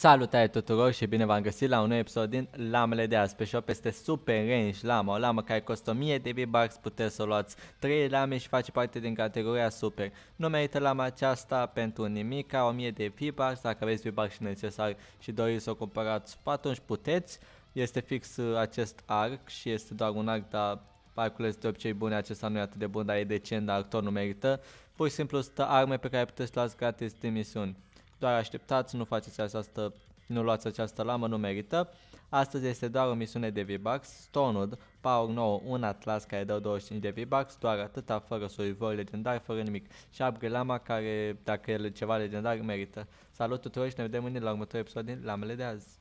Salutare tuturor și bine v-am găsit la un nou episod din Lamele de azi. Pe shop este Super Range Lama, o lamă care costă 1000 de V-Bucks, puteți să o luați 3 lame și face parte din categoria Super. Nu merită lama aceasta pentru nimic, ca 1000 de V-Bucks, dacă aveți V-Bucks și necesar și doriți să o cumpărați, atunci puteți. Este fix uh, acest arc și este doar un arc, dar arcul este de obicei bune, acesta nu e atât de bun, dar e decent, dar tot nu merită. Pur și simplu stă arme pe care puteți luați gratis din misiuni doar așteptați, nu faceți această, nu luați această lamă, nu merită. Astăzi este doar o misiune de V-Bucks, Stoned, Power 9, un Atlas care dă 25 de V-Bucks, doar atâta, fără survivori legendari, fără nimic. Și upgrade lama care, dacă e ceva legendar, merită. Salut tuturor și ne vedem în la următorul episod din Lamele de azi.